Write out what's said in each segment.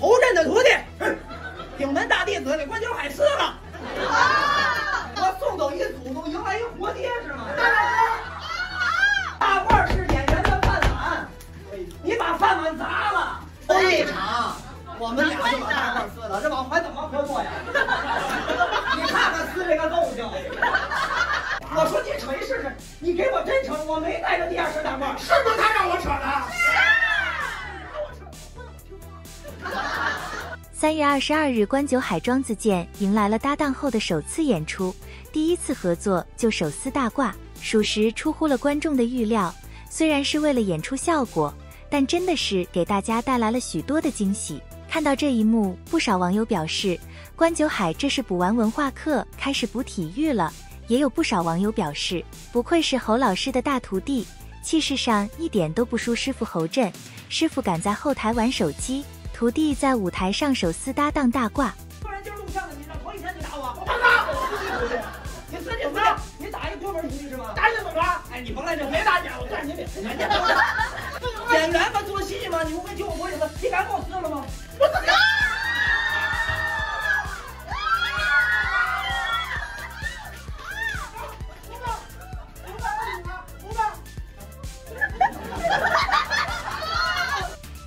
侯震的徒弟，顶门大弟子给关九海撕了。我送走一祖宗，迎来一活爹是吗？大褂是演员的饭碗，你把饭碗砸了。头一场，我们俩就把大褂撕了，这往还怎么合作呀？你看看撕这个动静。我说你扯一试试，你给我真扯，我没带着第二身大褂，是不三月二十二日，关九海、庄子健迎来了搭档后的首次演出，第一次合作就手撕大褂，属实出乎了观众的预料。虽然是为了演出效果，但真的是给大家带来了许多的惊喜。看到这一幕，不少网友表示，关九海这是补完文化课，开始补体育了。也有不少网友表示，不愧是侯老师的大徒弟，气势上一点都不输师傅侯震。师傅敢在后台玩手机。徒弟在舞台上手撕搭档大褂。突然今儿录像的，你让头一天你打我，我打你！你自己怎么着？你打一哥们儿出去是吗？打你怎么着？哎，你甭来这，别打你，我干你脸！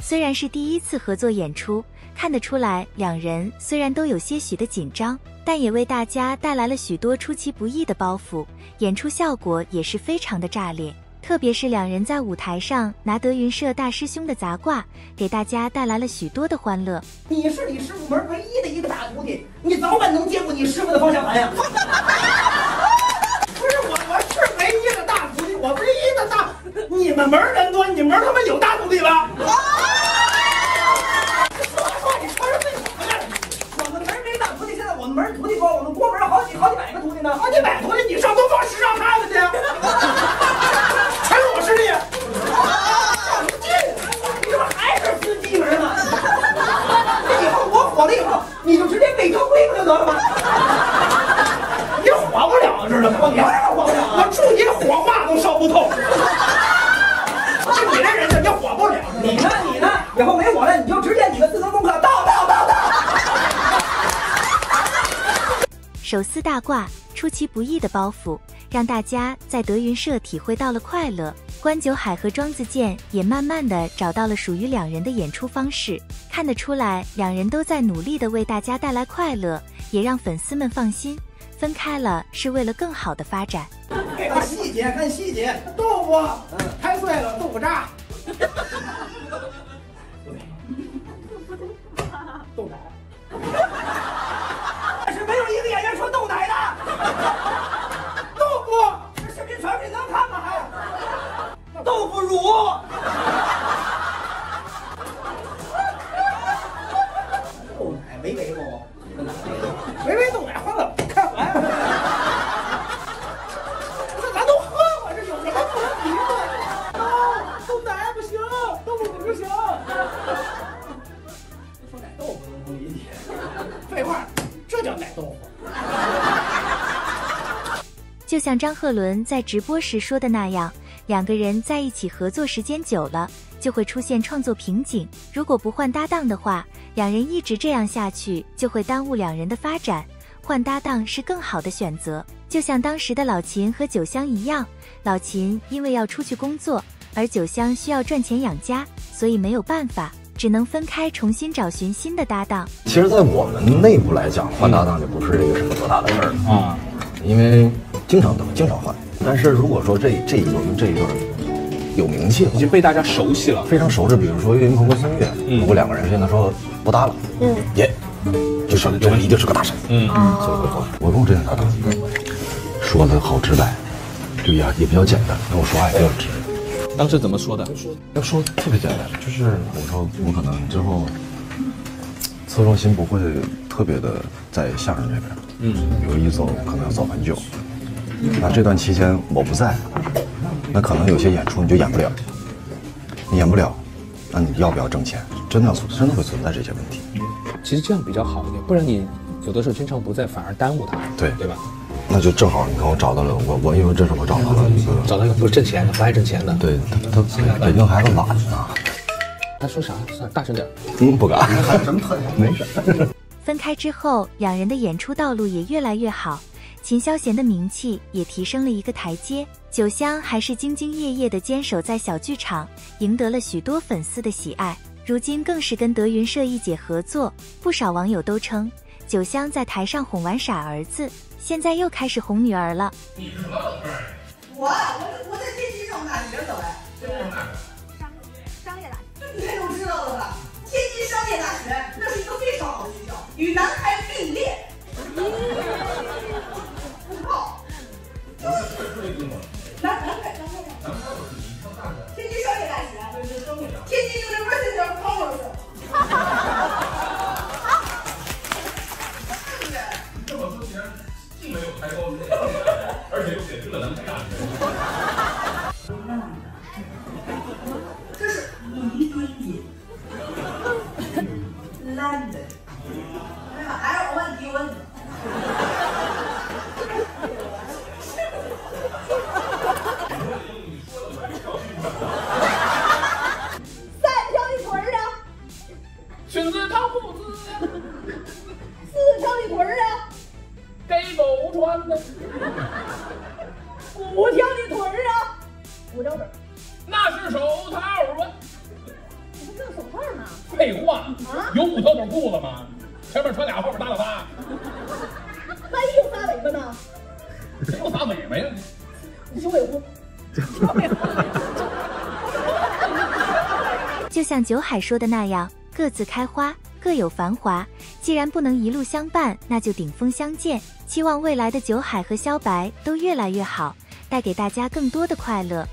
虽然是第一次合作演出，看得出来两人虽然都有些许的紧张，但也为大家带来了许多出其不意的包袱，演出效果也是非常的炸裂。特别是两人在舞台上拿德云社大师兄的杂挂，给大家带来了许多的欢乐。你是你师傅门唯一的一个大徒弟，你早晚能接过你师傅的方向盘呀！不是我，我是唯一的大徒弟，我唯一的大，你们门人多，你们他妈有大徒弟吧？我们。门没大徒弟现在我们门徒弟多，我们郭门好几好几百个徒弟呢，好几百徒弟，你上东方时尚看看去，全是我师弟。上不进，你怎么还是司机门呢？以后我火了以后，你就直接背正规不就得了吗？你火不了，知道吗？你为什么火不了？我祝你火化都烧不透。就你这人呢，你火不了。你呢？你呢？以后没我了，你就直接你的自动功课到到到到。手撕大褂，出其不意的包袱，让大家在德云社体会到了快乐。关九海和庄子健也慢慢的找到了属于两人的演出方式，看得出来，两人都在努力的为大家带来快乐，也让粉丝们放心。分开了是为了更好的发展。看细节，看细节，豆腐，嗯，拍碎了，豆腐渣。豆奶。但是没有一个演员说豆奶的，豆腐，这视频传出去能看吗？还豆腐乳，不行。说奶豆腐都不理解，废话，这叫奶豆腐。就像张鹤伦在直播时说的那样，两个人在一起合作时间久了，就会出现创作瓶颈。如果不换搭档的话，两人一直这样下去，就会耽误两人的发展。换搭档是更好的选择。就像当时的老秦和九香一样，老秦因为要出去工作，而酒香需要赚钱养家，所以没有办法，只能分开，重新找寻新的搭档。其实，在我们内部来讲，换搭档就不是这个什么多大的事儿啊，因为。经常等，经常换。但是如果说这这一轮这一轮有名气了，已经被大家熟悉了，非常熟知。比如说岳云鹏和孙越，如果两个人现在说不搭了，嗯，耶，就是这一定是个大神，嗯，所以会做。我跟我这样搭档，说的好直白，对呀也比较简单。跟我说话也比较直。当时怎么说的？要说特别简单，就是我说我可能之后侧重心不会特别的在相声这边，嗯，比如一走可能要走很久。那这段期间我不在，那可能有些演出你就演不了，你演不了，那你要不要挣钱？真的真的会存在这些问题。其实这样比较好一点，不然你有的时候经常不在，反而耽误他。对对吧？那就正好，你看我找到了我我因为这是我找到了一个找到一个不挣钱的不爱挣钱的。对他他北京孩子懒呐。他说啥？算大声点。嗯，不敢。什么特点，没事。分开之后，两人的演出道路也越来越好，秦霄贤的名气也提升了一个台阶。九香还是兢兢业业地坚守在小剧场，赢得了许多粉丝的喜爱。如今更是跟德云社一姐合作，不少网友都称九香在台上哄完傻儿子，现在又开始哄女儿了。你是什么本科？我我我在天津上大学的嘞。商商业大学，你都知道了吧？天津商业大学那是一个非常好的。学校，与南开并列。好，南南开南开南开。天津商业既没有开高职，而且又给去了南开大学。这是离婚音，London。哎呀，还是我问提问。三条一腿儿啊，裙子套裤子，四条一腿儿啊，给狗穿的，五条一腿儿啊，五条腿儿。那是手套啊！你不是手套呢？废话，有五条腿裤子吗？前面穿俩，后面搭了仨，万一有仨尾巴呢？谁有仨尾巴呀？你修尾狐。就像九海说的那样，各自开花，各有繁华。既然不能一路相伴，那就顶峰相见。期望未来的九海和萧白都越来越好，带给大家更多的快乐。